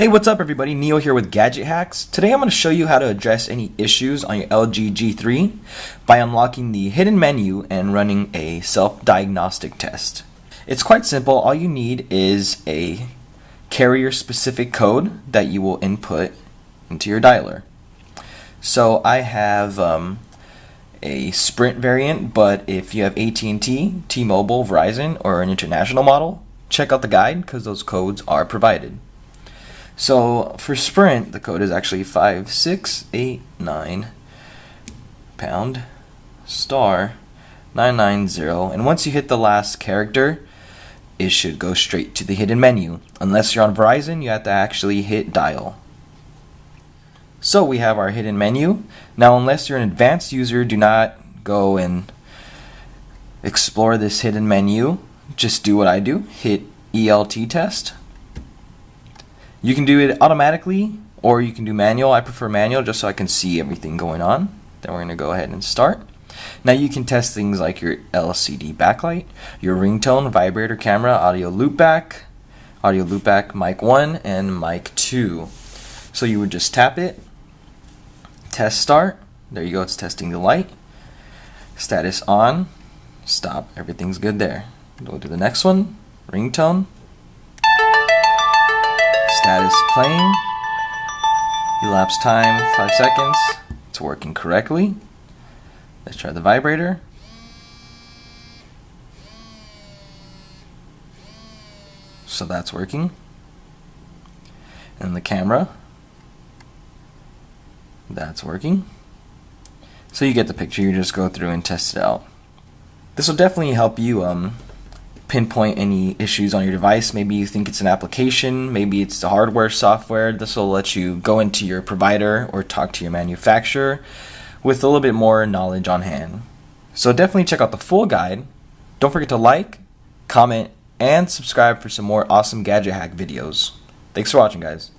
Hey, what's up everybody? Neil here with Gadget Hacks. Today I'm going to show you how to address any issues on your LG G3 by unlocking the hidden menu and running a self-diagnostic test. It's quite simple. All you need is a carrier specific code that you will input into your dialer. So I have um, a Sprint variant, but if you have AT&T, T-Mobile, Verizon, or an international model, check out the guide because those codes are provided. So for Sprint, the code is actually 5689 pound star 990. And once you hit the last character, it should go straight to the hidden menu. Unless you're on Verizon, you have to actually hit dial. So we have our hidden menu. Now, unless you're an advanced user, do not go and explore this hidden menu. Just do what I do hit ELT test you can do it automatically or you can do manual. I prefer manual just so I can see everything going on. Then we're going to go ahead and start. Now you can test things like your LCD backlight, your ringtone, vibrator camera, audio loopback, audio loopback mic 1 and mic 2. So you would just tap it, test start, there you go, it's testing the light, status on, stop, everything's good there. Go to the next one, ringtone, Status playing. Elapsed time 5 seconds. It's working correctly. Let's try the vibrator. So that's working. And the camera. That's working. So you get the picture, you just go through and test it out. This will definitely help you um, pinpoint any issues on your device. Maybe you think it's an application, maybe it's the hardware, software. This will let you go into your provider or talk to your manufacturer with a little bit more knowledge on hand. So definitely check out the full guide. Don't forget to like, comment, and subscribe for some more awesome gadget hack videos. Thanks for watching, guys.